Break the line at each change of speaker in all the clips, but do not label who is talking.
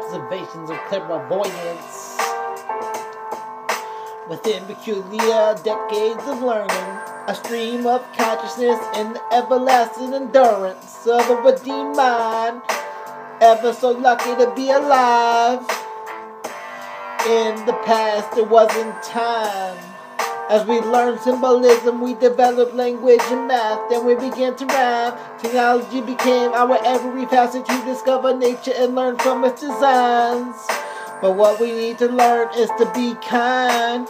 manifestations of clairvoyance. Within peculiar decades of learning, a stream of consciousness and the everlasting endurance of a redeemed mind, ever so lucky to be alive. In the past, it wasn't time. As we learned symbolism, we developed language and math, then we began to rhyme. Technology became our every facet to discover nature and learn from its designs. But what we need to learn is to be kind.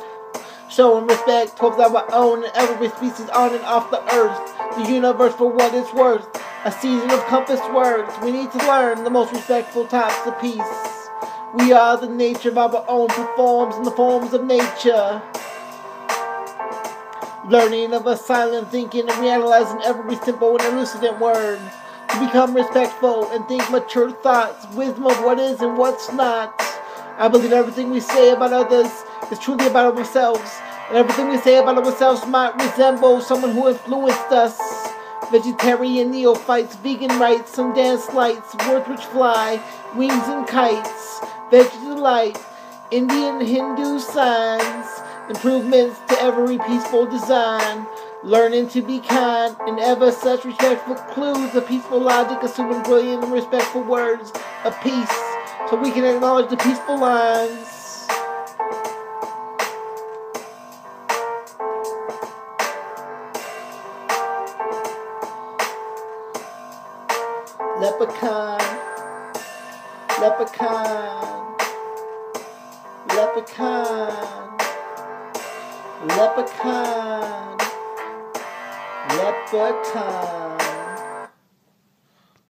Showing respect towards our own and every species on and off the earth. The universe for what it's worth. A season of compass words. We need to learn the most respectful types of peace. We are the nature of our own performs in the forms of nature. Learning of a silent thinking and reanalyzing every simple and elucidant word. To become respectful and think mature thoughts, wisdom of what is and what's not. I believe everything we say about others is truly about ourselves, and everything we say about ourselves might resemble someone who influenced us. Vegetarian neophytes, vegan rights, some dance lights, words which fly, wings and kites, vegetable light, Indian Hindu signs improvements to every peaceful design, learning to be kind, and ever such respectful clues of peaceful logic, assuming brilliant and respectful words of peace, so we can acknowledge the peaceful lines. Leprechaun, leprechaun, leprechaun. Leprechaun. Leprechaun.